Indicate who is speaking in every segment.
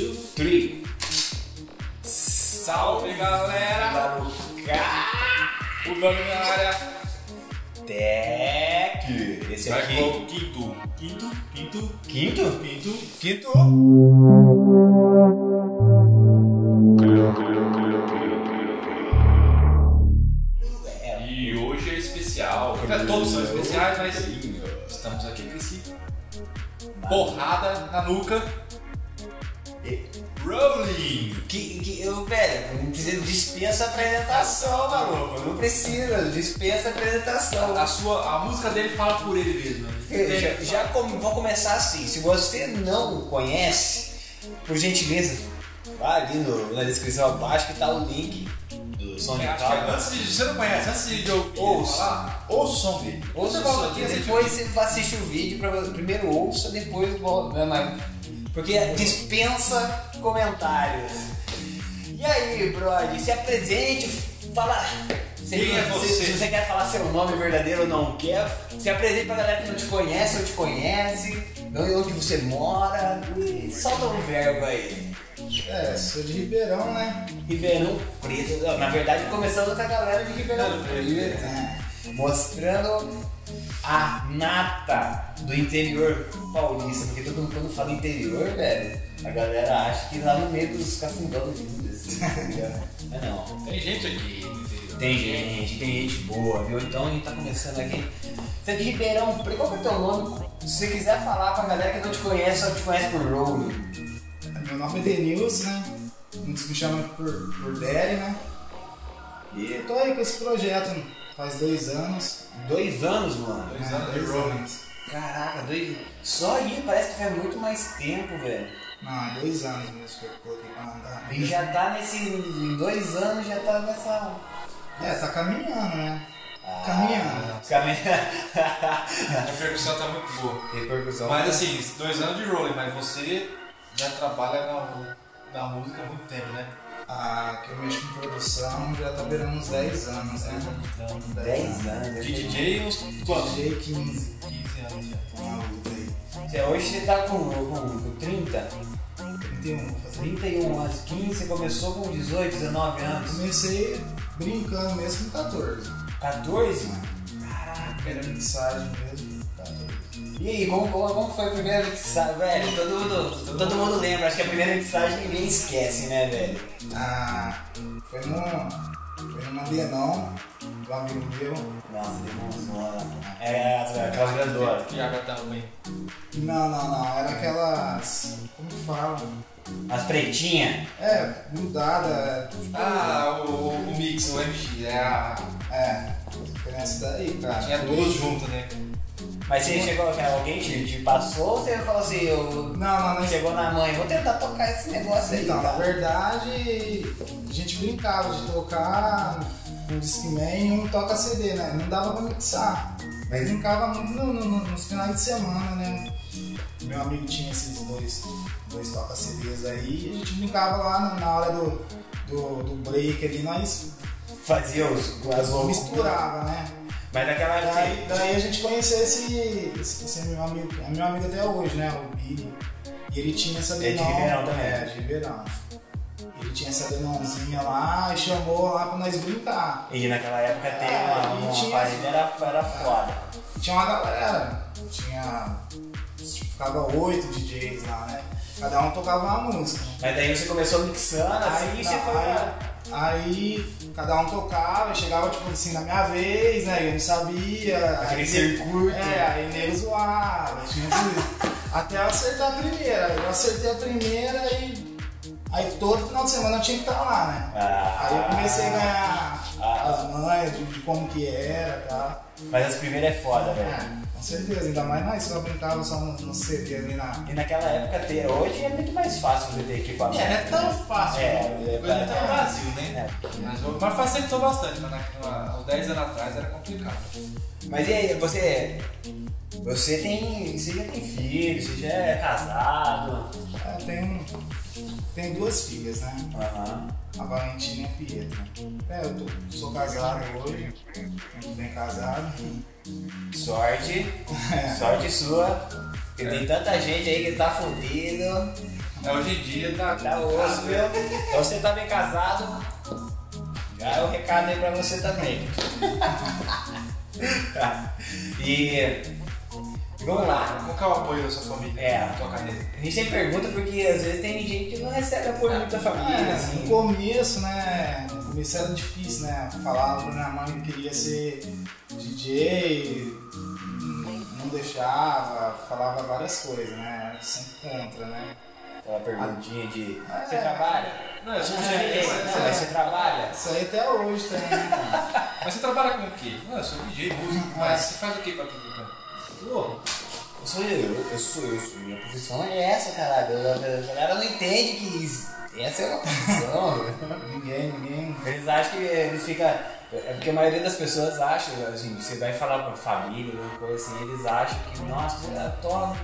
Speaker 1: two, three.
Speaker 2: Salve galera! O nome na área.
Speaker 1: Tech. Esse
Speaker 2: Vai
Speaker 1: aqui.
Speaker 2: pro quinto. Quinto, quinto,
Speaker 1: Quinto?
Speaker 2: quinto.
Speaker 1: Quinto?
Speaker 2: E hoje é especial. É, todos são especiais, mas estamos aqui com esse porrada na nuca. Rolling!
Speaker 1: Que, que, eu, velho, dispensa apresentação, maluco. Não precisa, dispensa apresentação.
Speaker 2: A, sua, a música dele fala por ele mesmo.
Speaker 1: Eu Já, já com- vou começar assim. Se você não conhece, por gentileza, vá ali no- na descrição abaixo que tá o link do som de
Speaker 2: É,
Speaker 1: calma.
Speaker 2: antes de, você não conhece, antes de eu
Speaker 1: Ouça.
Speaker 2: falar, ouça o som dele.
Speaker 1: Ouça
Speaker 2: o som dele,
Speaker 1: depois você vai assistir o vídeo, pra, primeiro ouça, depois volta. Né, mas- porque dispensa comentários. E aí, brother, se apresente, fala. Se,
Speaker 2: Quem é você?
Speaker 1: se você quer falar seu nome verdadeiro ou não quer, se apresente pra galera que não te conhece ou te conhece, de onde você mora. E solta um verbo aí.
Speaker 3: É, sou de Ribeirão, né?
Speaker 1: Ribeirão Preto. Na verdade, começando com a galera de Ribeirão Preto.
Speaker 3: É.
Speaker 1: Mostrando a nata do interior paulista. Porque todo mundo quando fala interior, velho, a galera acha que lá no meio dos cafundão do mundo, assim, tá ligado? Mas não.
Speaker 2: Tem gente aqui no interior.
Speaker 1: Tem gente, tem gente boa, viu? Então a gente tá começando aqui. Você é de Ribeirão Preto, qual que é o teu nome? Se você quiser falar pra galera que não te conhece, só te conhece por Rolling.
Speaker 3: Meu nome é Denilson, né? Muitos me chamam por, por Deli, né? E eu tô aí com esse projeto faz dois anos.
Speaker 1: Dois anos, mano.
Speaker 2: Dois
Speaker 3: né?
Speaker 2: anos de
Speaker 3: Dois
Speaker 2: Rolling.
Speaker 3: anos.
Speaker 1: Caraca, dois. Só aí parece que faz muito mais tempo, velho.
Speaker 3: Não, é dois anos mesmo que eu coloquei pra andar.
Speaker 1: E já tá nesse. Em dois anos já tá nessa.
Speaker 3: É, tá caminhando, né?
Speaker 1: Ah,
Speaker 3: Caminhando.
Speaker 1: Caminhando.
Speaker 2: A repercussão tá muito boa.
Speaker 1: Repercussão.
Speaker 2: Mas assim, dois anos de rolling, mas você já trabalha na, na música há muito tempo, né?
Speaker 3: Ah, que eu mexo com produção já tá beirando uns 10 anos, né?
Speaker 1: 10 anos. né?
Speaker 2: De DJ uns quantos?
Speaker 3: DJ 15.
Speaker 2: 15 anos já.
Speaker 3: Luta aí.
Speaker 1: Hoje você tá com, com, com 30?
Speaker 3: 31, vou fazer.
Speaker 1: 31 anos, 15, você começou com 18, 19 anos.
Speaker 3: Comecei brincando mesmo com 14.
Speaker 1: 14?
Speaker 3: Primeira mixagem mesmo, 14.
Speaker 1: E aí, como, como, como foi a primeira mixagem? Velho, todo mundo, todo mundo lembra, acho que a primeira mixagem ninguém esquece, né, velho?
Speaker 3: Ah, foi no. Foi numa Denon, do amigo meu.
Speaker 1: Nossa, demonsona. É, aquelas grandonas.
Speaker 2: PH também.
Speaker 3: Não, não, não, era aquelas. Como que fala?
Speaker 1: As pretinhas.
Speaker 3: É, grudada. é, Tipo,
Speaker 2: Ah, o, o mix, o MX, é a.
Speaker 3: É, foi nessa daí, cara.
Speaker 2: Tinha duas juntas, né?
Speaker 1: Mas você chegou, que alguém te, te passou ou você falou assim, eu...
Speaker 3: Não, não, não.
Speaker 1: Chegou na mãe, vou tentar tocar esse negócio aí.
Speaker 3: Então, na
Speaker 1: tá?
Speaker 3: verdade, a gente brincava de tocar um Discman e um toca CD, né? Não dava pra mixar. Mas brincava muito no- no- no- nos finais de semana, né? Meu amigo tinha esses dois, dois toca CDs aí e a gente brincava lá na, na hora do, do, do break ali, nós
Speaker 1: Fazia os, as
Speaker 3: misturava, né?
Speaker 1: Mas naquela época...
Speaker 3: Daí, daí a gente conheceu esse, esse, esse meu amigo, é meu amigo até hoje, né? O Billy. E ele tinha essa
Speaker 1: É de. Ribeirão também.
Speaker 3: É, de Ribeirão. Ele tinha essa Denonzinha lá e chamou lá pra nós brincar.
Speaker 1: E naquela época ter
Speaker 3: É,
Speaker 1: uma, uma
Speaker 3: tinha-
Speaker 1: parede era, era foda.
Speaker 3: Tinha uma galera, tinha. tipo, Ficava oito DJs lá, né? Cada um tocava uma música.
Speaker 1: Mas daí você começou mixando, assim,
Speaker 3: Aí,
Speaker 1: você foi
Speaker 3: aí, aí cada um tocava, chegava tipo assim na minha vez, né? Eu não sabia.
Speaker 1: Aquele circuito.
Speaker 3: É, aí nego zoava. Até eu acertar a primeira. Eu acertei a primeira e. Aí todo final de semana eu tinha que estar lá, né?
Speaker 1: Ah.
Speaker 3: Aí eu comecei a ganhar
Speaker 1: Ah.
Speaker 3: as manhas de, de como que era e tal.
Speaker 1: Mas as primeiras é foda, velho.
Speaker 3: É, com certeza, ainda mais nós só brincava só no, no CD ali na.
Speaker 1: E naquela época ter, hoje é muito mais fácil você ter equipamento.
Speaker 2: É, não é tão fácil.
Speaker 1: É, é,
Speaker 2: Coisa
Speaker 1: é,
Speaker 2: tá no Brasil, né?
Speaker 1: É.
Speaker 2: Mas, mas facilitou bastante, mas há uns 10 anos atrás era complicado.
Speaker 1: Mas e aí, você. Você tem. Você já tem filho, você já é casado.
Speaker 3: É, tem, tem duas filhas, né?
Speaker 1: Aham.
Speaker 3: A Valentina e a Pietra. É, eu tô, sou casado hoje, muito bem casado.
Speaker 1: Sorte.
Speaker 3: É.
Speaker 1: Sorte sua. Porque tem tanta gente aí que tá fudido.
Speaker 2: É, hoje em dia tá.
Speaker 1: Dá osso, viu? Então você tá bem casado, já é o recado aí pra você também. Tá. e vamos lá.
Speaker 2: Qual que é o apoio da sua família?
Speaker 1: É.
Speaker 2: Na tua carreira?
Speaker 1: A gente sempre pergunta porque às vezes tem gente que não recebe apoio muito da família,
Speaker 3: É,
Speaker 1: assim.
Speaker 3: no começo, né? No começo era difícil, né? Falava pra minha mãe que queria ser DJ, não deixava, falava várias coisas, né? Sempre contra, né?
Speaker 1: Aquela perguntinha de
Speaker 3: É.
Speaker 1: você trabalha?
Speaker 2: Não, eu sou DJ,
Speaker 1: é,
Speaker 2: mas
Speaker 1: você trabalha?
Speaker 3: Isso aí até hoje tem, né?
Speaker 2: Mas você trabalha com o quê? Não, eu sou DJ, músico, mas você faz o quê pra tudo?
Speaker 1: Pô, eu sou eu, eu sou eu, sou- minha profissão é essa, caralho. A galera não entende que isso- essa é uma profissão.
Speaker 3: ninguém, ninguém.
Speaker 1: Eles acham que eles ficam. É porque a maioria das pessoas acha, assim, você vai falar pra família, alguma coisa assim, eles acham que, nossa, você é top,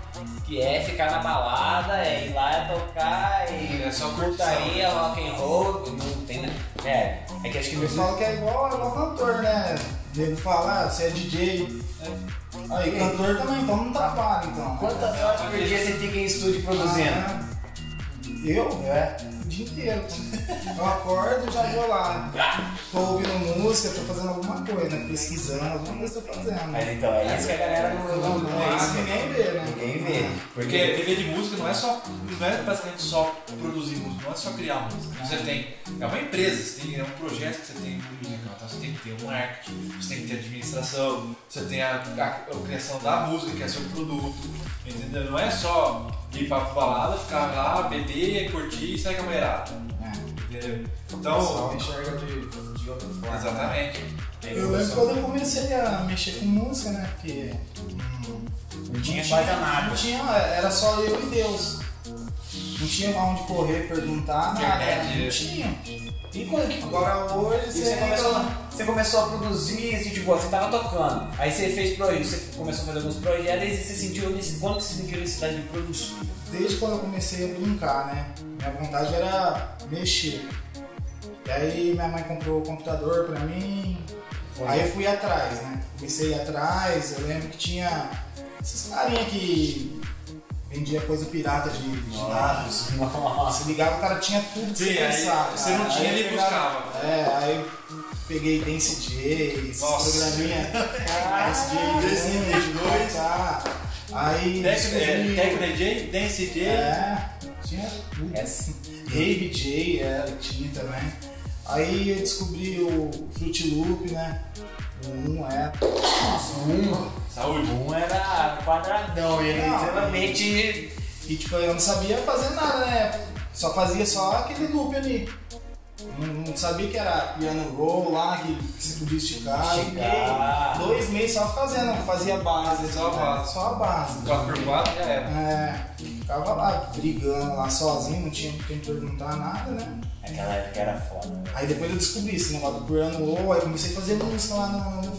Speaker 1: que é ficar na balada, é ir lá tocar e
Speaker 2: É só curtição,
Speaker 1: putaria,
Speaker 2: né?
Speaker 1: rock and roll, não tem, né? É, é que acho que
Speaker 3: Eu falo que é igual, igual cantor, né? Ele fala, ah, você é DJ. Aí, cantor também, então não trabalha, então.
Speaker 1: Quantas horas por dia você fica em estúdio produzindo?
Speaker 3: Ah, eu?
Speaker 1: É.
Speaker 3: O dia inteiro. Eu acordo e já vou lá. Tô ouvindo música, tô fazendo alguma coisa, né? pesquisando, alguma coisa tô fazendo.
Speaker 1: Mas então, é isso que a galera não, não, não é isso.
Speaker 3: ninguém vê, né?
Speaker 1: Ninguém vê.
Speaker 2: Porque viver de música não é só. Não é basicamente só produzir música, não é só criar música. Você tem. É uma empresa, você tem, é um projeto que você tem musical. Então você tem que ter um marketing, você tem que ter administração, você tem a, a- a criação da música, que é seu produto. Entendeu? Não é só ir pra balada, ficar lá, beber, curtir e sair com a mulherada.
Speaker 3: É.
Speaker 2: Entendeu?
Speaker 3: O
Speaker 2: Então.
Speaker 3: enxerga de, de outra forma.
Speaker 2: Exatamente.
Speaker 3: Eu lembro quando eu comecei a mexer com música, né? Porque. hum,
Speaker 1: Não tinha nada.
Speaker 3: Não tinha, era só eu e Deus. Não tinha onde correr, perguntar, nada. Não tinha.
Speaker 1: E quando
Speaker 3: Agora hoje
Speaker 1: E
Speaker 3: você,
Speaker 1: você começou,
Speaker 3: entra-
Speaker 1: você começou a produzir, assim, tipo, você tava tocando, aí você fez projetos, você começou a fazer alguns projetos, aí você sentiu quando você sentiu necessidade de produzir?
Speaker 3: Desde quando eu comecei a brincar, né? Minha vontade era mexer. E aí minha mãe comprou o computador pra mim. Aí eu fui atrás, né? Comecei a ir atrás, eu lembro que tinha esses carinha que vendia coisa pirata de, de dados.
Speaker 1: Nossa.
Speaker 3: Você ligava, o cara tinha tudo que
Speaker 2: Sim,
Speaker 3: você pensava.
Speaker 2: você não tinha, ele buscava.
Speaker 3: É, aí peguei Dance J, esses
Speaker 2: Nossa.
Speaker 3: programinha. Dance J,
Speaker 2: Dance J,
Speaker 3: Aí. descobri-
Speaker 2: Tech DJ, Dance DJ.
Speaker 3: É, tinha tudo.
Speaker 1: Essa.
Speaker 3: Rave J, é, tinha também. Aí eu descobri o Fruit Loop, né? O 1 é.
Speaker 1: Nossa, um,
Speaker 2: Saúde.
Speaker 1: um era quadradão, e ele extremamente.
Speaker 3: E tipo, eu não sabia fazer nada, né? Só fazia só aquele loop ali. Não, não sabia que era piano roll lá, que você podia esticar.
Speaker 1: Esticar.
Speaker 3: Fiquei dois meses só fazendo, fazia base.
Speaker 2: Só a
Speaker 3: né?
Speaker 2: base.
Speaker 3: Só a base.
Speaker 2: 4x4 já era.
Speaker 3: É, ficava lá brigando lá sozinho, não tinha quem perguntar nada, né?
Speaker 1: Aquela época era foda. né?
Speaker 3: Aí depois eu descobri esse negócio do piano roll, aí comecei a fazer música lá no, no.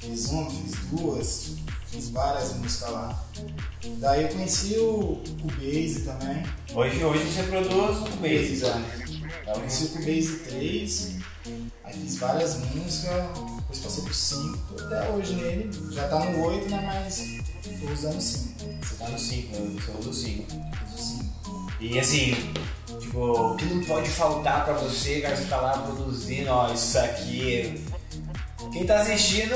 Speaker 3: Fiz uma, fiz duas, fiz várias músicas lá. Daí eu conheci o Cubase também.
Speaker 1: Hoje, hoje você produz mês,
Speaker 3: Cubase,
Speaker 1: né?
Speaker 3: Eu conheci o Cubase 3, aí fiz várias músicas, depois passei pro 5, tô até hoje nele. Já tá no 8, né? Mas tô usando 5.
Speaker 1: Você tá no 5, você usa o 5.
Speaker 3: Uso 5.
Speaker 1: E assim, tipo, o que não pode faltar pra você, cara, você tá lá produzindo, ó, isso aqui. Quem tá assistindo,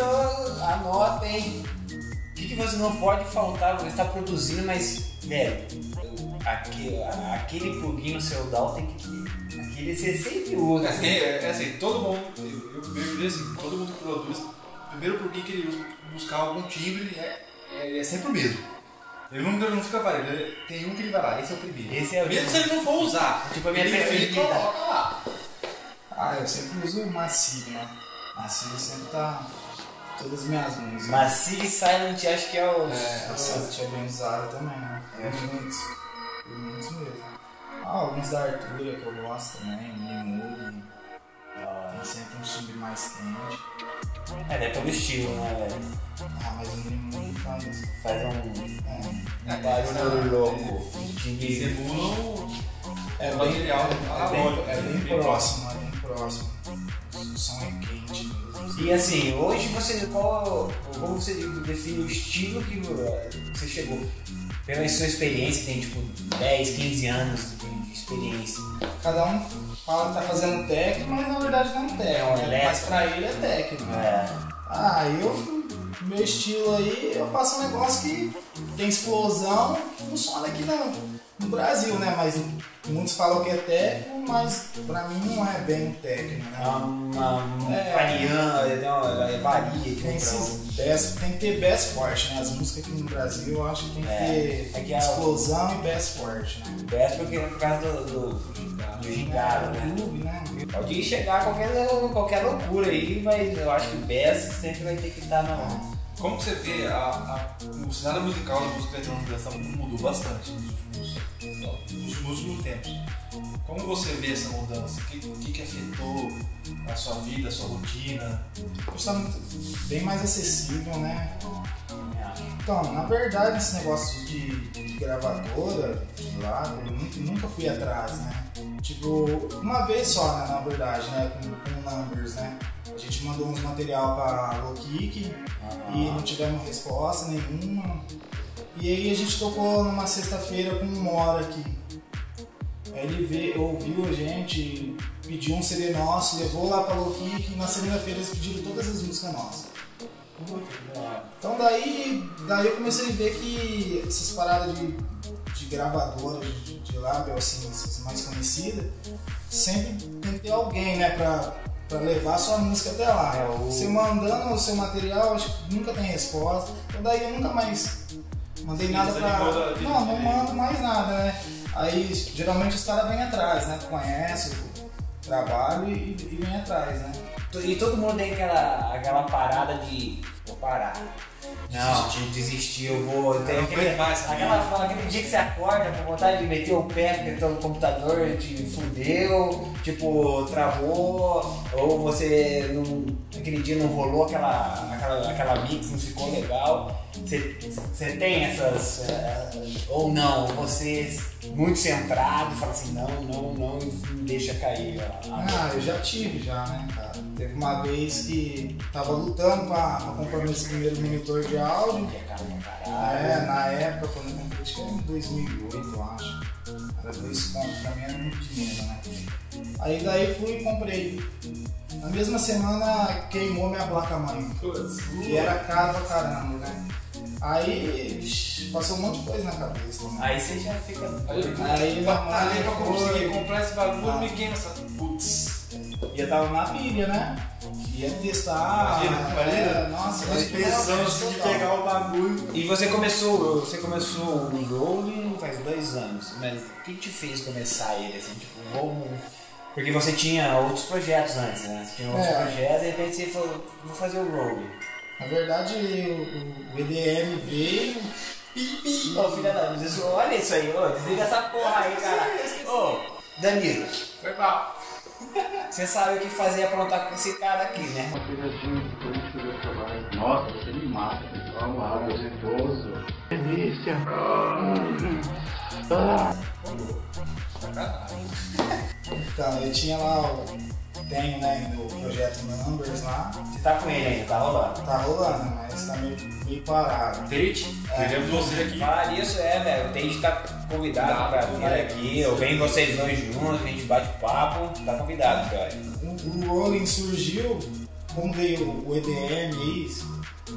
Speaker 1: anota, hein? O que, que você não pode faltar? Você tá produzindo, mas, velho, aquele, aquele plugin no seu DAW tem que. Aquele você sempre usa.
Speaker 2: É, é assim, todo mundo, eu, eu primeiro diria assim, todo mundo que produz, o primeiro plugin que ele buscar algum timbre é, é, é sempre o mesmo. Ele não, não fica ele- tem um que ele vai lá, esse é o primeiro.
Speaker 1: Esse é o
Speaker 2: Mesmo se ele não for usar,
Speaker 1: Tipo, a minha
Speaker 2: ele, ele
Speaker 1: preferida.
Speaker 2: coloca lá.
Speaker 3: Ah, eu sempre uso o Massive, né? Massive sempre tá todas as minhas músicas.
Speaker 1: Massive Silent acho que é o.
Speaker 3: É, a Silent é bem usada também, né?
Speaker 1: É.
Speaker 3: Muitos. Muitos mesmo. Ah, alguns da Artura que eu gosto também, Mimoog. Tem sempre um timbre mais quente.
Speaker 1: É, é pelo estilo, né, velho?
Speaker 3: Ah, mas o Mimoog faz.
Speaker 1: Faz um,
Speaker 3: É,
Speaker 1: um barulho louco.
Speaker 2: Eles
Speaker 1: De
Speaker 2: emulam
Speaker 3: é
Speaker 2: o
Speaker 3: bem,
Speaker 2: material
Speaker 3: é, bem,
Speaker 2: analógico,
Speaker 3: é bem
Speaker 2: bem
Speaker 3: próximo, é bem próximo. O som é quente mesmo.
Speaker 1: E assim, hoje você. Qual, como você define o estilo que você chegou? pela sua experiência, tem tipo 10, 15 anos experiência.
Speaker 3: Cada um fala que tá fazendo técnico, mas na verdade não é técnico.
Speaker 1: É
Speaker 3: né? Mas pra ele é técnico.
Speaker 1: É.
Speaker 3: Ah, eu, meu estilo aí, eu faço um negócio que tem explosão, que funciona aqui no, no Brasil, né? Mas muitos falam que é técnico, mas pra mim não é bem um técnico,
Speaker 1: É
Speaker 3: né?
Speaker 1: uma, uma
Speaker 3: É.
Speaker 1: variando, tem uma, é varia.
Speaker 3: Tem,
Speaker 1: Tem
Speaker 3: esses tem que ter bass forte, né? As músicas aqui no Brasil eu acho que tem que
Speaker 1: É,
Speaker 3: ter
Speaker 1: é que a-
Speaker 3: explosão e bass forte, né?
Speaker 1: Best porque por causa do, do, do gingado, né?
Speaker 3: Groove, né?
Speaker 1: Pode chegar a qualquer, qualquer loucura aí, mas eu acho que Best sempre vai ter que estar na.
Speaker 2: Como que você vê a, a- o cenário musical da música eletrônica dessa mudou bastante nos últimos, nos últimos tempos? Como você vê essa mudança? O que, que, que afetou a sua vida, a sua rotina?
Speaker 3: Tá muito, bem mais acessível, né? Então, na verdade, esse negócio de, de gravadora, de lá, eu nunca, nunca fui atrás, né? Tipo, uma vez só, né, na verdade, né, com, com o Numbers, né? A gente mandou uns material pra Lokick e não tivemos resposta nenhuma. E aí a gente tocou numa sexta-feira com um Mora aqui. Aí ele veio, ouviu a gente, pediu um CD nosso, levou lá pra Lokick e na segunda-feira eles pediram todas as músicas nossas. Então daí, daí eu comecei a ver que essas paradas de, de gravadora, de, de label, assim, essas mais conhecidas, sempre tem que ter alguém, né, pra, pra levar sua música até lá.
Speaker 1: É, o-
Speaker 3: Você mandando o seu material, acho que nunca tem resposta. Então daí eu nunca mais mandei
Speaker 2: Sim,
Speaker 3: nada pra. Não, não mando mais nada, né? Aí geralmente os caras vêm atrás, né? Conhece o trabalho e, e vem atrás, né?
Speaker 1: E todo mundo tem aquela, aquela parada de. Vou parar. Não,
Speaker 3: Desistir.
Speaker 1: desistir, eu vou. Tem
Speaker 2: não
Speaker 1: aquele,
Speaker 2: mais
Speaker 1: aquela, aquele dia que você acorda com vontade de meter o pé porque teu computador te fudeu, tipo, travou, ou você não, aquele dia não rolou aquela, aquela, aquela mix, não ficou legal. Você, você tem essas. eh, ou não, você muito centrado fala assim, não, não, não, não deixa cair. ó, a-
Speaker 3: Ah, eu já tive já, né, cara? Teve uma vez que tava lutando pra, pra comprar meu primeiro monitor de áudio.
Speaker 1: que é caro pra
Speaker 3: É, na época, quando eu comprei, acho que era em 2008, eu acho. Era dois pontos, pra mim era muito dinheiro, né? Aí daí fui e comprei. Na mesma semana queimou minha placa-mãe. E era caro pra caramba, né? Aí passou um monte de coisa na cabeça. Né?
Speaker 1: Aí você já fica.
Speaker 3: Aí minha
Speaker 2: batalhei pra
Speaker 3: mãe
Speaker 2: conseguir comprar esse bagulho
Speaker 3: Ah.
Speaker 2: me queima essa. Putz.
Speaker 3: E eu tava na pilha, né? Ia testar.
Speaker 2: Imagina, imagina.
Speaker 3: é, Nossa,
Speaker 2: Nós pensamos de pegar o bagulho.
Speaker 1: E você começou, você começou o Rolling faz dois anos, mas o que te fez começar ele assim, tipo, vamos. Porque você tinha outros projetos antes, né? Você tinha outros
Speaker 3: É.
Speaker 1: projetos e de repente você falou, vou fazer o Rolling.
Speaker 3: Na verdade, o, o EDM veio.
Speaker 1: Ô filha da olha isso aí, ô, desliga essa porra aí, cara. Ô, Danilo,
Speaker 2: Foi mal.
Speaker 1: Você sabe o que fazer aprontar com esse cara aqui, né?
Speaker 4: Nossa, você me mata, pessoal. Ah, gostoso. Delícia.
Speaker 3: Então, eu tinha lá o. Tenho, né, ainda o projeto Numbers lá.
Speaker 1: Você tá com ele ainda, tá rolando.
Speaker 3: Tá rolando, mas tá meio, meio parado.
Speaker 2: Tate, queremos você aqui.
Speaker 1: Falar nisso é, velho, o Tate tá convidado pra vir aqui, eu venho vocês dois juntos, a gente bate papo, tá convidado, cara.
Speaker 3: O, o Rolling surgiu, como veio o EDM aí,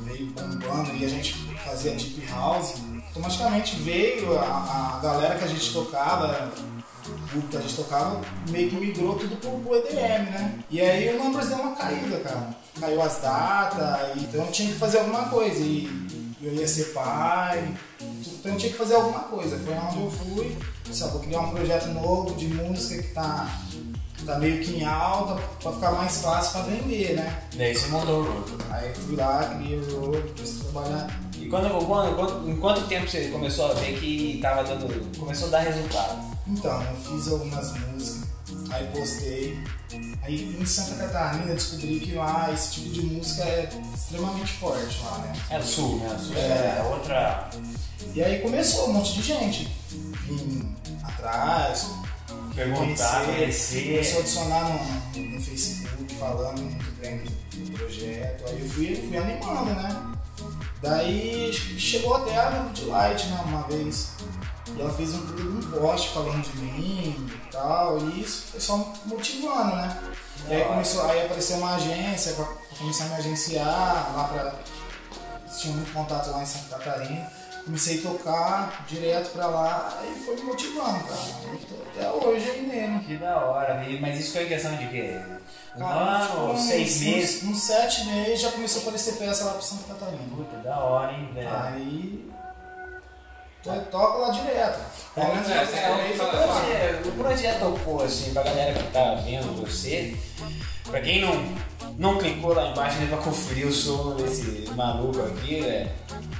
Speaker 3: veio bombando e a gente fazia Deep House, automaticamente veio a, a galera que a gente tocava, grupo que a gente tocava, meio que migrou tudo pro, pro EDM, né? E aí o Numbers deu uma caída, cara. Caiu as datas, e- então eu tinha que fazer alguma coisa. E eu ia ser pai, então eu tinha que fazer alguma coisa. Foi onde eu fui, só vou criar um projeto novo de música que tá tá meio que em alta pra ficar mais fácil pra vender, né?
Speaker 1: Daí você montou o Rolling.
Speaker 3: Aí fui lá, criei o comecei a trabalhar.
Speaker 1: E quando, quando, quando- em quanto tempo você começou a ver que tava dando. começou a dar resultado?
Speaker 3: Então, eu fiz algumas músicas, aí postei. Aí em Santa Catarina descobri que lá esse tipo de música é extremamente forte lá, né?
Speaker 1: É sul, né? Sul
Speaker 3: É.
Speaker 1: é outra.
Speaker 3: E aí começou um monte de gente vim atrás,
Speaker 1: Perguntar, conhecer.
Speaker 3: começou a adicionar no, no Facebook falando muito bem do, do projeto. Aí eu fui, fui animando, né? Daí chegou até a light, né, uma vez. Ela fez um de um post falando de mim e tal, e isso foi só motivando, né? E aí começou, aí apareceu uma agência pra, pra começar a me agenciar lá pra. Tinha muito contato lá em Santa Catarina. Comecei a tocar direto pra lá e foi me motivando, cara. Tô até hoje aí nele.
Speaker 1: Que da hora, mas isso foi questão de quê? Um ano, seis meses?
Speaker 3: Uns, uns sete meses já começou a aparecer peça lá pro Santa Catarina.
Speaker 1: Puta, da hora, hein, velho.
Speaker 3: Aí. To- Toca lá direto. Pelo menos
Speaker 2: É,
Speaker 3: eu
Speaker 2: você
Speaker 3: tô
Speaker 2: falou
Speaker 3: aí,
Speaker 2: que
Speaker 3: tô
Speaker 2: fala-
Speaker 3: lá.
Speaker 1: Projeto- O projeto, pô, assim, pra galera que tá vendo você, pra quem não, não clicou lá embaixo né, pra conferir o som desse maluco aqui, velho,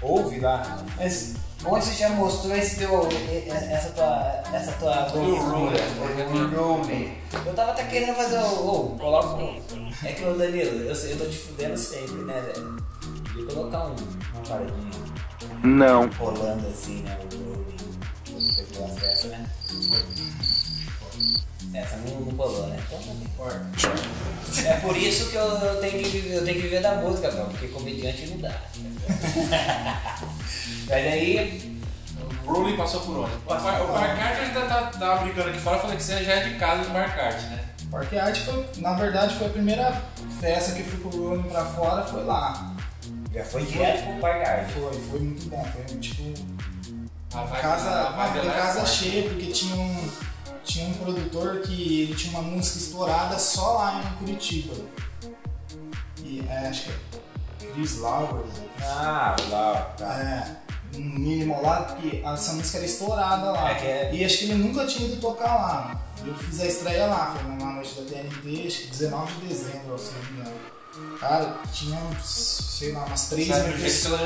Speaker 1: ouve lá. Mas onde você já mostrou esse teu, essa tua, essa tua loucura, o Ruby. Eu tava até querendo fazer o, ô, coloca um, é que o Danilo, eu, eu tô te fudendo sempre, né, velho? E colocar um, uma paradinha
Speaker 4: Não.
Speaker 1: rolando assim, né? O. Você gosta dessa, né? Essa não, não colou, né? Então não importa. É por isso que eu, eu tenho que, viver- eu tenho que viver da música, bro, porque comediante não dá. Mas aí,
Speaker 2: O Rolling passou por onde? O Bar- o Barcart ainda tá, tava brincando aqui fora, falei que você já é de casa do Barcart, né?
Speaker 3: Parque Art foi, na verdade, foi a primeira festa que eu fui com o Rolling pra fora, foi lá.
Speaker 1: já foi direto pro Pargard.
Speaker 3: Foi, foi muito bom. Foi tipo
Speaker 2: A vibe-
Speaker 3: casa,
Speaker 2: a é
Speaker 3: casa cheia, porque tinha um, tinha um produtor que ele tinha uma música estourada só lá em Curitiba. E é, acho que é Chris Lauer.
Speaker 1: Ah, lá, tá.
Speaker 3: É, um mínimo lá, porque essa música era estourada lá.
Speaker 1: É é-
Speaker 3: E acho que ele nunca tinha ido tocar lá. Eu fiz a estreia lá, foi numa noite da TNT, acho que 19 de dezembro, se não me engano. Cara, tinha, uns, sei lá, umas 3
Speaker 2: Sai
Speaker 3: mil pessoas.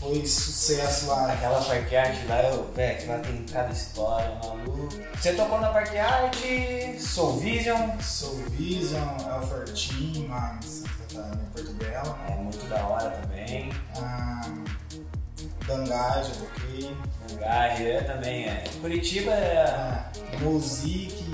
Speaker 3: Foi sucesso lá.
Speaker 1: Aquela Parque Art lá, eu, velho, que lá tem cada história, maluco. Você tocou na Parque Art, Soul Vision.
Speaker 3: Soul Vision, Alpha Team, lá Catarina, em Porto Belo, né?
Speaker 1: É muito da hora também.
Speaker 3: Ah, Dangage, toquei.
Speaker 1: Lugar, é também é. Curitiba é.
Speaker 3: Ah, Music.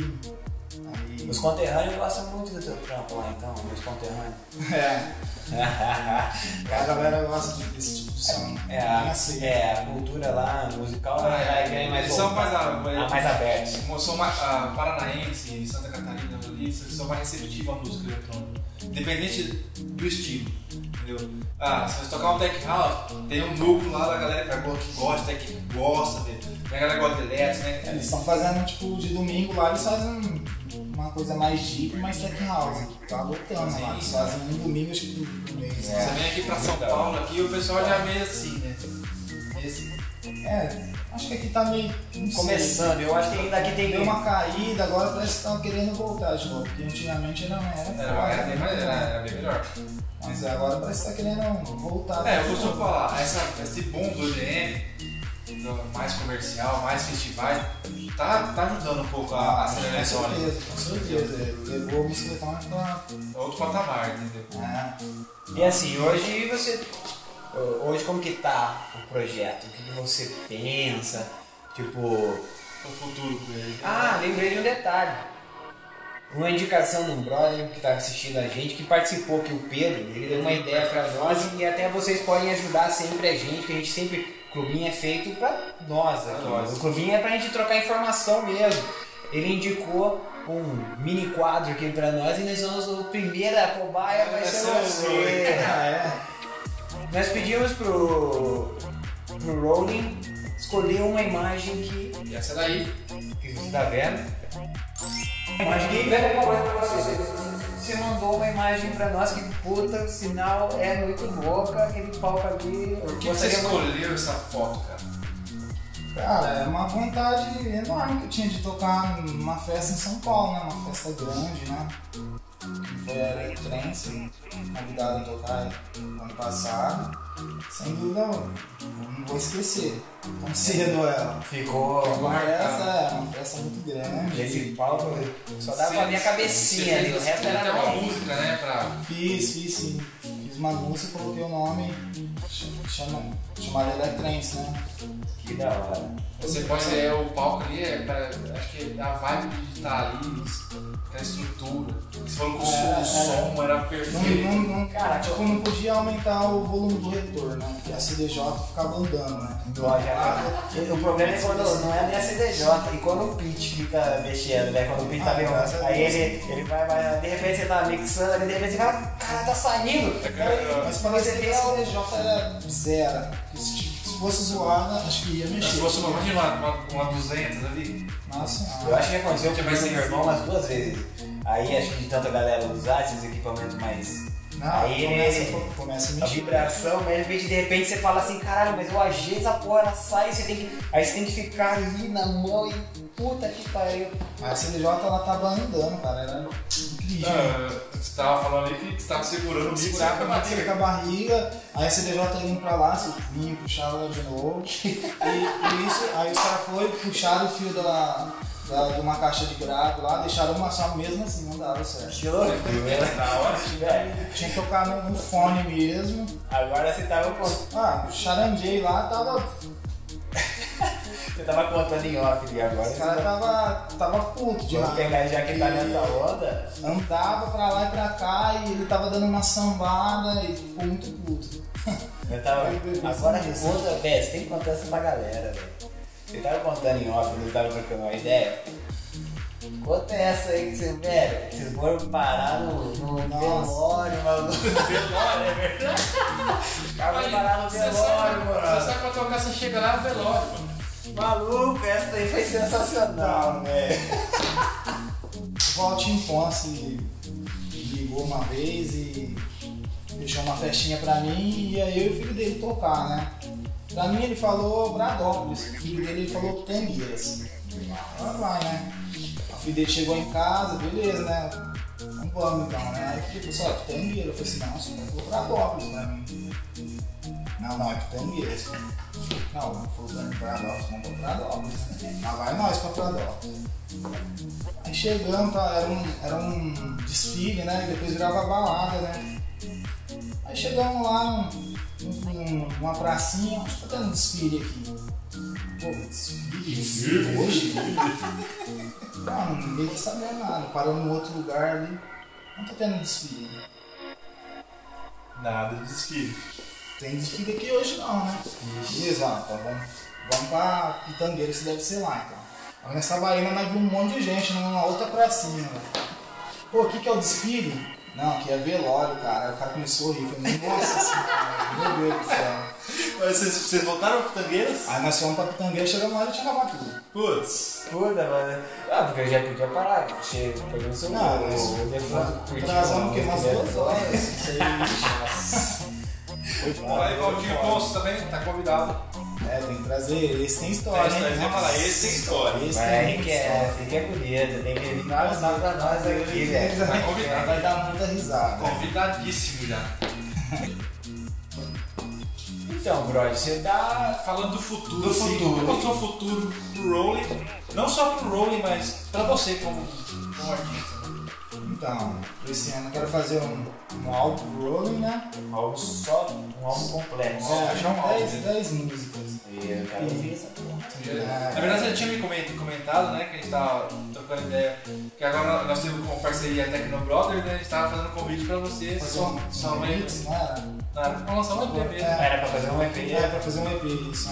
Speaker 1: Os conterrâneos gostam muito do teu trampo lá então, meus conterrâneos.
Speaker 3: é, a galera gosta de- desse tipo de som.
Speaker 1: É a,
Speaker 3: aceito.
Speaker 1: é, a cultura lá, musical,
Speaker 2: Ah,
Speaker 1: é,
Speaker 2: é,
Speaker 1: é mais
Speaker 2: eles são mais, ah,
Speaker 1: a mais abertos.
Speaker 2: Eu sou mais ah, paranaense, Santa Catarina, ali, eles são mais receptivos à música eletrônica. Independente do estilo. Entendeu? Ah, se você tocar um tech house, tem um núcleo lá da galera que go- que gosta, que gosta. Tem a galera que gosta de eletro, né?
Speaker 3: Eles estão fazendo, tipo, de domingo lá, eles fazem uma coisa mais deep, mais tech house. Tá lotando lá. Eles fazem um domingo, acho que do do mês.
Speaker 2: Você
Speaker 3: né?
Speaker 2: vem aqui pra São Paulo aqui, o pessoal já é meio assim, né? Esse,
Speaker 3: É, acho que aqui tá meio. sei.
Speaker 1: Começando, eu acho que ainda aqui tem
Speaker 3: Deu uma caída, agora parece que estão querendo voltar de novo, porque antigamente não era.
Speaker 2: era, era, bem, mais- era, era bem melhor.
Speaker 3: Mas agora parece que tá querendo voltar.
Speaker 2: É, eu costumo falar, essa, esse boom do EDM, do mais comercial, mais festivais, tá, tá ajudando um pouco a, a cena
Speaker 3: com
Speaker 2: eletrônica.
Speaker 3: certeza, com certeza. Levou a música eletrônica pra.
Speaker 2: É outro patamar, entendeu?
Speaker 3: É.
Speaker 1: E assim, hoje você. Hoje como que tá o projeto? O que, você pensa? Tipo.
Speaker 2: O futuro com ele.
Speaker 1: Ah, lembrei de um detalhe. Uma indicação de um brother que tá assistindo a gente, que participou, que o Pedro, ele deu uma ideia pra nós e até vocês podem ajudar sempre a gente, que a gente sempre. O clubinho é feito pra nós aqui.
Speaker 2: nós.
Speaker 1: O clubinho é pra gente trocar informação mesmo. Ele indicou um mini quadro aqui pra nós e nós vamos. A primeira cobaia vai ser você.
Speaker 3: Ah, é.
Speaker 1: Nós pedimos pro, pro Rowling escolher uma imagem que,
Speaker 2: E essa daí,
Speaker 1: que você tá vendo. Imagem que lembra uma coisa pra você. Você mandou uma imagem pra nós que puta, sinal é muito louca, aquele palco ali.
Speaker 2: por que, que você
Speaker 1: gostaria muito-
Speaker 2: escolheu essa foto, cara?
Speaker 3: Cara, é uma vontade enorme que eu tinha de tocar numa festa em São Paulo, né? Uma festa grande, né? Que foi a Eletrense, convidado a tocar ano passado. Sem dúvida, não vou esquecer. Tão cedo ela.
Speaker 1: Ficou
Speaker 3: uma festa, é uma festa muito grande.
Speaker 1: esse palco, só dava pra
Speaker 2: Você-
Speaker 1: ver a cabecinha ali, o resto era
Speaker 2: uma música, né? Pra...
Speaker 3: Fiz, fiz sim. Uma música e coloquei o nome chama, chamado Electrance, né?
Speaker 1: Que da hora.
Speaker 2: Você pode ser o palco ali, é pra, acho que a vibe de estar ali, a estrutura. Você falou que o
Speaker 3: É,
Speaker 2: som, o som era
Speaker 3: Não,
Speaker 2: perfeito.
Speaker 3: não, não,
Speaker 1: Cara,
Speaker 3: tipo, não podia aumentar o volume do retorno, né? Porque a CDJ ficava andando, né?
Speaker 1: Lógico. O problema é quando não é nem a CDJ, e quando o pitch fica mexendo, né? Quando o pitch tá
Speaker 3: Ah,
Speaker 1: meio. Aí ele, ele vai, vai, de repente você tá mixando, de repente você fala, cara, tá saindo!
Speaker 3: Mas parece que a CDJ era zero. Se se fosse zoada, acho que ia
Speaker 2: Se
Speaker 3: mexer.
Speaker 2: fosse uma, uma, uma, uma 200 ali.
Speaker 3: Nossa
Speaker 1: Eu
Speaker 3: senhora.
Speaker 1: acho que aconteceu
Speaker 2: Você
Speaker 1: com
Speaker 2: vai
Speaker 1: o
Speaker 2: ser
Speaker 1: meu irmão umas duas vezes. Aí acho que de tanta galera usar esses equipamentos mais.
Speaker 3: Não,
Speaker 1: aí
Speaker 3: começa,
Speaker 1: ele-
Speaker 3: começa a
Speaker 1: A
Speaker 3: mexer.
Speaker 1: vibração, mas de repente, de repente você fala assim, caralho, mas eu ajeito essa porra, ela sai, você tem que. Aí você tem que ficar ali na mão e puta que pariu.
Speaker 3: A CDJ ela tava andando, cara. Era incrível.
Speaker 2: Ah, você tava falando ali que você tava segurando o bico com a
Speaker 3: a bateria com a barriga, aí a CDJ indo pra lá, você vinha, puxava ela de novo. E, e isso, aí os caras foram, puxaram o fio da, da, de uma caixa de grave lá, deixaram uma só mesmo assim, não dava certo.
Speaker 1: Que
Speaker 2: hora.
Speaker 1: Velho,
Speaker 3: Tinha que tocar no, no fone mesmo.
Speaker 1: Agora você tava, con-
Speaker 3: Ah, charanjei lá, tava.
Speaker 1: você tava contando em off ali agora.
Speaker 3: Os caras
Speaker 1: vai-
Speaker 3: tava, tava puto de
Speaker 1: Vamos pegar já que tá nessa onda.
Speaker 3: Andava pra lá e pra cá e ele tava dando uma sambada e ficou muito puto.
Speaker 1: Eu tava. Agora conta, velho, você tem que contar isso pra galera, velho. Você tava contando em off, eu tava trocando uma ideia. Conta essa aí que você, velho, vocês foram parar no, no velório, maluco. velório, é verdade. Tava parar no
Speaker 2: Você
Speaker 1: velório,
Speaker 2: sabe, você
Speaker 1: mano.
Speaker 2: sabe pra tocar, você chega lá no velório, mano.
Speaker 1: Maluco, essa aí foi sensacional, né?
Speaker 3: Valtinho Ponce ligou uma vez e fechou uma festinha pra mim e aí eu e o filho dele tocar, né? Pra mim ele falou Bradópolis, o filho dele ele falou Tangueiras. Ah, vai, né? O filho dele chegou em casa, beleza, né? Vamos então, né? Aí o filho falou assim, ó, Tangueira. Eu falei assim, não, você falou Bradópolis mim. Não, não, é Tangueiras. Não, não falou pra mim Bradópolis, vamos pra Bradópolis. né? Mas vai nós pra Bradópolis. Aí chegando, tá, era, um, era um desfile, né? E depois virava balada, né? Aí chegamos lá num, num- numa pracinha, acho que tá tendo um desfile aqui. Pô, desfile? Desfile? Hoje? Não, ninguém quis saber nada. Paramos no outro lugar ali. Não tá tendo desfile.
Speaker 2: Nada de desfile.
Speaker 3: Tem desfile aqui hoje não, né? Ó, então vamos, vamos pra Pitangueira, isso deve ser lá então. Aí nessa Bahia nós vimos um monte de gente numa outra pracinha, velho. Pô, o que que é o desfile? Não, aqui é velório, cara. Aí o cara começou a rir. Eu falei, nossa senhora, meu Deus do céu.
Speaker 2: Mas vocês, vocês voltaram pro Tangueiras?
Speaker 3: Aí nós fomos pra Pitangueira, chegamos lá e tinha acabado tudo.
Speaker 2: Putz.
Speaker 1: Puta, mano. Ah, porque eu já podia parar. Você pegou o seu
Speaker 3: Não, mas atrasamos o quê? Umas duas horas. Isso aí,
Speaker 2: Valtinho
Speaker 1: foda.
Speaker 2: Ponce também tá convidado.
Speaker 3: É, tem que trazer. Esse tem história,
Speaker 2: Esse
Speaker 3: hein?
Speaker 2: daí, vamos falar, esse tem história.
Speaker 3: Esse
Speaker 1: Mas
Speaker 3: tem
Speaker 1: que é,
Speaker 3: história.
Speaker 1: você que é bonito, tem que vir contar pra nós aqui, velho.
Speaker 2: Tá convidado.
Speaker 3: Vai dar muita risada.
Speaker 2: Convidadíssimo já.
Speaker 1: Então, brother, você dá.
Speaker 2: Falando do futuro,
Speaker 1: Do futuro.
Speaker 2: Qual é o futuro pro Rolling? Não só pro Rolling, mas pra você como, como artista.
Speaker 3: Então, esse ano eu quero fazer um, um álbum Rolling, né?
Speaker 1: Um álbum só, um álbum completo.
Speaker 3: É,
Speaker 2: fechar um álbum,
Speaker 3: 10,
Speaker 2: né?
Speaker 3: 10 músicas.
Speaker 1: E eu quero ouvir essa porra.
Speaker 3: É.
Speaker 2: Na verdade, você tinha me coment- comentado, né, que a gente tava trocando ideia, que agora nós temos como parceria a Tecno Brothers, né, a gente tava fazendo um convite pra você, só,
Speaker 3: um,
Speaker 2: só
Speaker 3: um
Speaker 2: uma
Speaker 3: remix, não era?
Speaker 2: pra lançar um EP mesmo.
Speaker 3: É.
Speaker 1: Era pra fazer um EP.
Speaker 3: É, pra fazer um EP, isso.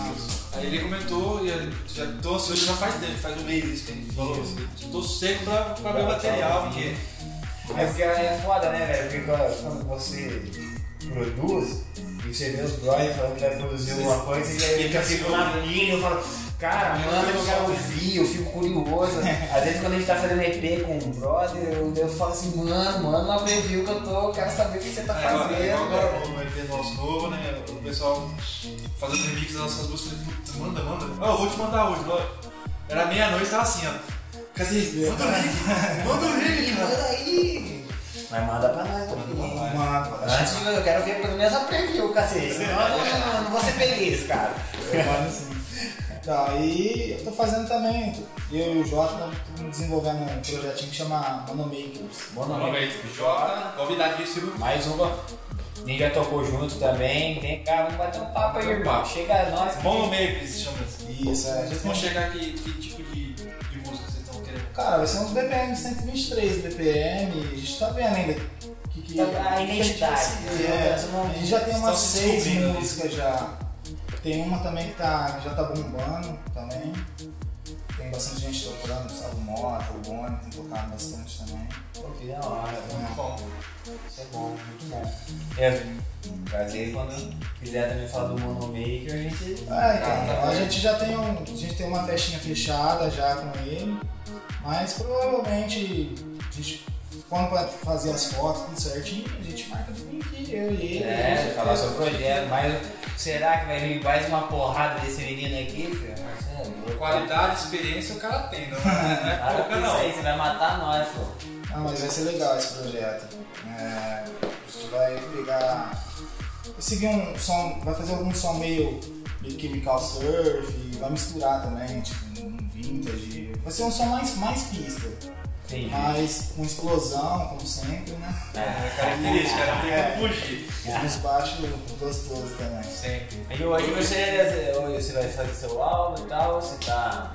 Speaker 2: Aí ele comentou, e eu já tô já faz tempo, faz um mês isso que a gente falou. Tô seco pra, pra ver o material, porque
Speaker 1: É porque é foda, né, velho? Porque quando- você produz e você vê os brothers falando que vai produzir alguma coisa e aí fico na pilha, eu falo, cara, manda que eu quero ouvir, eu fico curioso. Às vezes quando a gente tá fazendo EP com um brother, eu, eu falo assim, mano, manda uma preview que eu tô, eu quero saber o que você tá
Speaker 2: É,
Speaker 1: fazendo.
Speaker 2: agora no EP nosso novo, né? O pessoal fazendo remix das nossas músicas, manda, manda. Ó, eu vou te mandar hoje. ó. Era meia-noite, tava assim, ó. Cadê? Manda o link, manda o link.
Speaker 1: Manda aí! Mas manda pra nós,
Speaker 2: Manda
Speaker 1: aqui.
Speaker 2: pra nós.
Speaker 1: Antes eu quero ver pelo menos a preview, cacete. Senão eu não, não, não, não vou ser feliz, cara.
Speaker 3: Mano, sim. Aí eu tô fazendo também, eu e o Jota estamos desenvolvendo um projetinho que chama Monomakers.
Speaker 2: Novamente, Jota, convidadíssimo.
Speaker 1: Mais uma. Nem já tocou junto também. Vem cá, vamos bater um papo aí, irmão. Chega nós.
Speaker 2: No meio que se chama assim.
Speaker 3: Isso, é.
Speaker 2: Vocês vão chegar aqui, que tipo de
Speaker 3: Cara, vai ser uns BPM 123 BPM, a gente tá vendo ainda. Que, que,
Speaker 1: Tá a identidade.
Speaker 3: É,
Speaker 1: Essa não-
Speaker 3: a gente já tem umas seis músicas já. Tem uma também que tá, que já tá bombando também. Tem bastante gente tocando, sabe? O Mota, o Boni tem tocado bastante também.
Speaker 1: Pô, que da hora, mano.
Speaker 2: Muito bom.
Speaker 1: Isso é bom, muito bom. É, prazer quando quiser também falar do Monomaker, a gente.
Speaker 3: É, então,
Speaker 2: Ah, tá
Speaker 3: a gente já tem um, a gente tem uma festinha fechada já com ele, mas provavelmente a gente, quando vai fazer as fotos tudo certinho, a gente marca de vir aqui, eu e ele.
Speaker 1: É, falar sobre o projeto, mas será que vai vir mais uma porrada desse menino aqui, filho? Marcelo?
Speaker 2: Qualidade, experiência o cara tem, não, não é
Speaker 1: Para
Speaker 2: pouca
Speaker 1: com isso
Speaker 2: não.
Speaker 1: aí, você vai matar nós, pô.
Speaker 3: Não, mas vai ser legal esse projeto. É, a gente vai pegar. Vai seguir um som, vai fazer algum som meio, meio chemical surf, vai misturar também, tipo, vintage. Vai ser um som mais, mais pista,
Speaker 1: Entendi.
Speaker 3: mas com explosão, como sempre, né?
Speaker 2: É característica, não tem
Speaker 3: É.
Speaker 2: como fugir.
Speaker 3: E uns baixos gostosos também.
Speaker 2: Sempre.
Speaker 1: E hoje você, você vai fazer seu álbum e tal, você tá,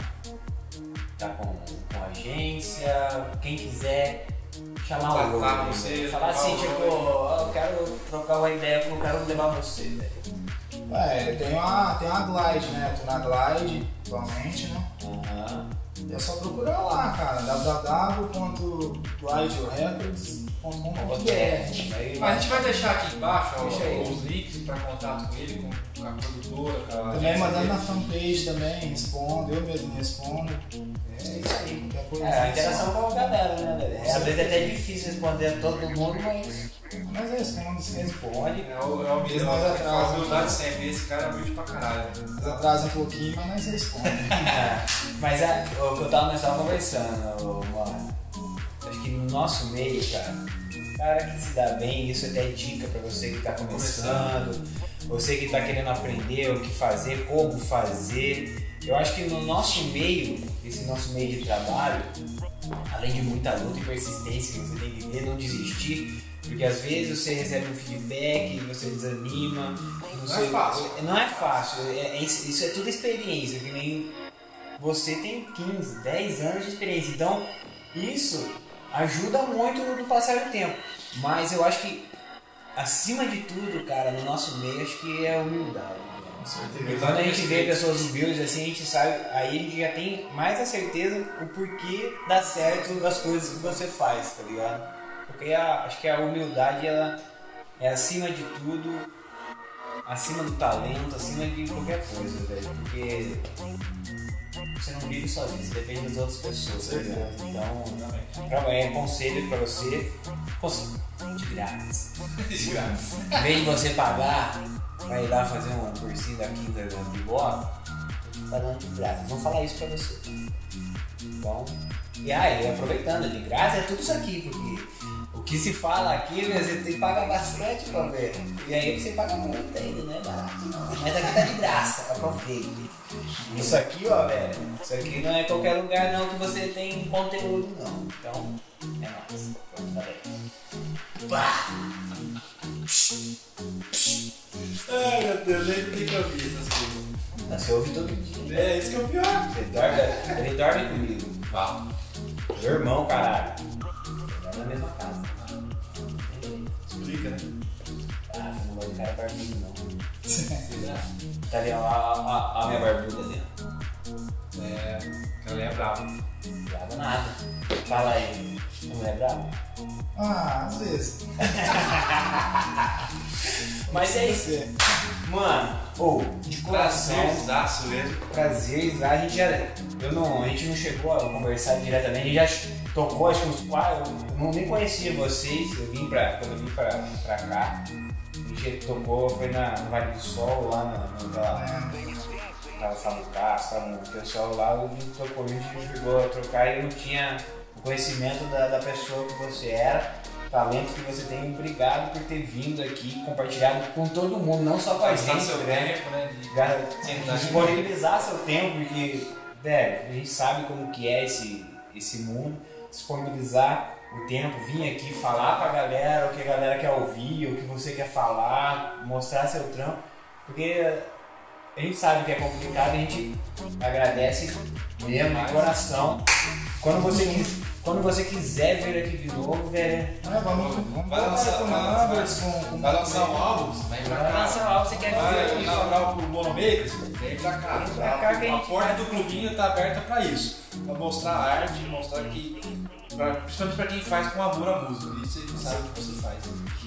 Speaker 1: tá com, com agência, quem quiser chamar o
Speaker 2: você,
Speaker 1: falar assim,
Speaker 2: o
Speaker 1: tipo, eu quero trocar uma ideia, eu quero levar você, velho.
Speaker 3: É, tem uma, tem uma Glide, né? Tô na Glide atualmente, né?
Speaker 1: Aham.
Speaker 3: E é só procurar lá, cara, www.gliderecords.com.br
Speaker 2: Mas a gente vai deixar aqui embaixo ó,
Speaker 1: Deixa aí.
Speaker 2: os links para contato com ele, com, com a produtora, com a
Speaker 3: Também mandando na fanpage também, respondo, eu mesmo respondo.
Speaker 1: É isso aí.
Speaker 3: Qualquer coisa.
Speaker 1: É, a interação com a galera, né, velho? É, Às vezes é até difícil responder a todo mundo, mas
Speaker 3: Mas é respondo sim.
Speaker 1: responde.
Speaker 2: É o, é o mesmo,
Speaker 3: mais
Speaker 2: faz
Speaker 3: atrasam.
Speaker 2: humildade sempre. Esse cara é humilde pra caralho.
Speaker 3: Mas atrasa um pouquinho, mas nós respondemos.
Speaker 1: Mas é, o que eu tava, nós tava conversando, ô, mano. Acho que no nosso meio, cara, cara que se dá bem, isso até é dica pra você que tá começando, você que tá querendo aprender o que fazer, como fazer. Eu acho que no nosso meio, esse nosso meio de trabalho, além de muita luta e persistência que você tem que ter, não desistir, porque às vezes você recebe um feedback você desanima.
Speaker 2: Não é fácil.
Speaker 1: Não é fácil, é- é- isso é tudo experiência, que nem você tem 15, 10 anos de experiência, então isso ajuda muito no passar do tempo. Mas eu acho que, acima de tudo, cara, no nosso meio, acho que é a humildade. né? Quando a gente vê pessoas humildes assim, a gente sabe, aí a gente já tem mais a certeza o porquê dá certo das coisas que você faz, tá ligado? Porque a- acho que a humildade ela é acima de tudo, acima do talento, acima de qualquer coisa, velho. Porque você não vive sozinho, você depende das outras pessoas, tá ligado? Então, pra- é conselho pra você, conselho de grátis.
Speaker 2: Desgraça.
Speaker 1: Em vez de você pagar, vai ir lá fazer um cursinho da quinta da Bibó, tá dando de graça. Eles vão falar isso pra você. Então, e aí, aproveitando, de graça é tudo isso aqui, porque que se fala aqui, né, você tem que pagar bastante pra ver. E aí você paga muito ainda, não é barato não. Mas aqui tá de graça, aproveite. Isso aqui, ó, velho, isso aqui não é qualquer lugar não que você tem conteúdo não. Então, é nóis. Pá!
Speaker 2: Ai meu Deus, nem tem que ouvir essas coisas.
Speaker 1: Você ouve todo dia.
Speaker 2: É, isso que é o pior.
Speaker 1: Ele dorme, ele dorme comigo.
Speaker 2: Vá.
Speaker 1: Meu irmão, caralho. Dorme na mesma casa.
Speaker 2: Explica, né?
Speaker 1: Ah, você não de cara barbudo, não. Tá ali, ó, a, a, a minha barbuda ali, ó.
Speaker 2: É, ela é brava.
Speaker 1: Brava nada. Fala aí. Não é bravo?
Speaker 3: Ah, às vezes.
Speaker 1: Mas é isso.
Speaker 3: Você.
Speaker 1: Mano, ou, de coração.
Speaker 2: Prazerzaço mesmo.
Speaker 1: prazer, a gente já. Eu não, a gente não chegou a conversar diretamente, a gente já tocou acho que uns quatro. Eu não, nem conhecia vocês, eu vim pra. Quando eu vim pra, pra cá, a gente tocou, foi na, no Vale do Sol, lá na, naquela.
Speaker 3: É,
Speaker 1: Tava Castro, tava o pessoal lá, a gente tocou, a gente chegou a trocar e eu não tinha o conhecimento da, da pessoa que você era. Talento que você tem, obrigado por ter vindo aqui, compartilhado com todo mundo, não só com a gente,
Speaker 2: seu
Speaker 1: né?
Speaker 2: tempo, né? de- aqui.
Speaker 1: disponibilizar seu tempo, porque, velho, a gente sabe como que é esse, esse mundo, disponibilizar o tempo, vir aqui falar pra galera o que a galera quer ouvir, o que você quer falar, mostrar seu trampo, porque a gente sabe que é complicado, a gente agradece mesmo de coração. Quando você, quando você quiser vir aqui de novo, velho,
Speaker 3: É, vamos, vamos
Speaker 2: Vai lançar,
Speaker 3: com
Speaker 2: vai,
Speaker 3: numbers, com, com
Speaker 2: vai lançar um álbum, você vem pra
Speaker 1: vai
Speaker 2: cá.
Speaker 1: lançar algo, você quer vir
Speaker 2: Vai
Speaker 1: aqui
Speaker 2: inaugurar o Monomakers, vem pra cá.
Speaker 1: Vem pra cá que a
Speaker 2: a
Speaker 1: gente
Speaker 2: porta
Speaker 1: vai-
Speaker 2: do clubinho tá aberta pra isso. Pra mostrar a arte, mostrar que. pra- principalmente pra quem faz com amor a música. Isso a gente sabe o que você faz.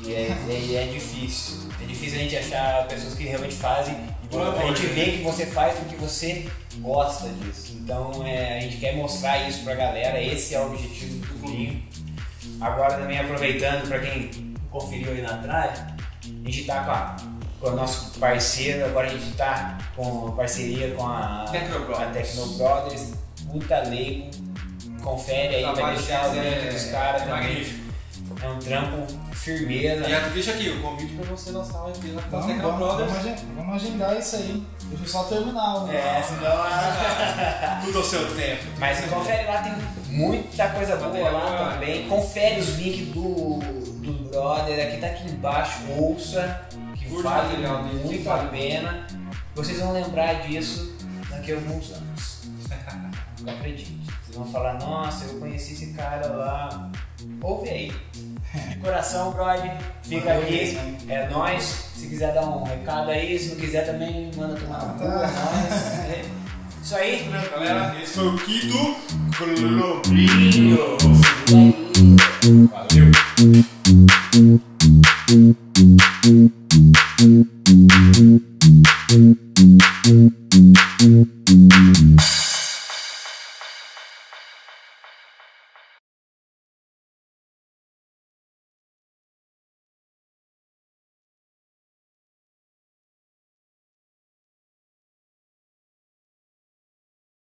Speaker 1: Que é, é, é difícil. É difícil a gente achar pessoas que realmente fazem. E a gente
Speaker 2: né?
Speaker 1: vê que você faz porque você gosta disso. Então é, a gente quer mostrar isso pra galera, esse é o objetivo do clubinho. Agora também aproveitando pra quem conferiu aí na trás, a gente tá com, a, com o nosso parceiro, agora a gente tá com parceria com a
Speaker 2: Tecno Brothers.
Speaker 1: a Tecno Brothers, Puta Leigo. Confere aí, vai deixar o link
Speaker 2: é-
Speaker 1: dos caras
Speaker 2: é
Speaker 1: também.
Speaker 2: magnífico.
Speaker 1: É um trampo firmeza.
Speaker 2: E já deixa aqui o convite pra você lançar uma empresa com a
Speaker 3: Vamos,
Speaker 2: Brothers.
Speaker 3: vamos, vamos agendar isso aí. Deixa eu só terminar. o-
Speaker 1: É, senão.
Speaker 2: Tudo ao seu tempo.
Speaker 1: Mas confere lá, tem muita coisa boa lá também. Confere os links do, do brother, aqui tá aqui embaixo, ouça, que
Speaker 2: Curte
Speaker 1: vale
Speaker 2: dele,
Speaker 1: muito
Speaker 2: vale.
Speaker 1: a pena. Vocês vão lembrar disso daqui a alguns anos. Não acredite. Vocês vão falar, nossa, eu conheci esse cara lá. Ouve aí. É. De coração, brother. Fica aqui. É nóis. Se quiser dar um recado aí, se não quiser também, manda tomar no. É nóis. É isso aí.
Speaker 2: Galera, esse foi o
Speaker 1: Kido
Speaker 2: Globinho.
Speaker 1: Valeu.